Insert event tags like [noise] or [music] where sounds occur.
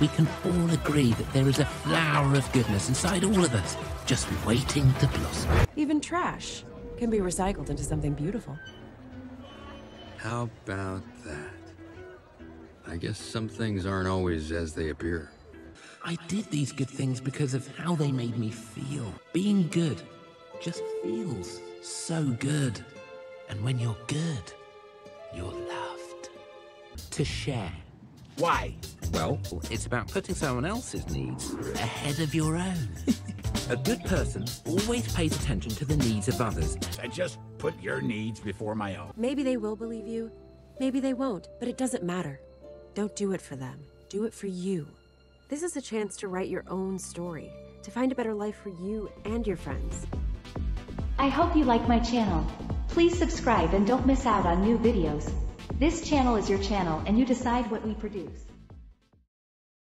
we can all agree that there is a flower of goodness inside all of us, just waiting to blossom. Even trash can be recycled into something beautiful. How about that? I guess some things aren't always as they appear. I did these good things because of how they made me feel. Being good just feels so good. And when you're good, you're loved. To share. Why? Well, it's about putting someone else's needs ahead of your own. [laughs] A good person always pays attention to the needs of others. I just put your needs before my own. Maybe they will believe you, maybe they won't, but it doesn't matter. Don't do it for them, do it for you. This is a chance to write your own story, to find a better life for you and your friends. I hope you like my channel. Please subscribe and don't miss out on new videos. This channel is your channel and you decide what we produce.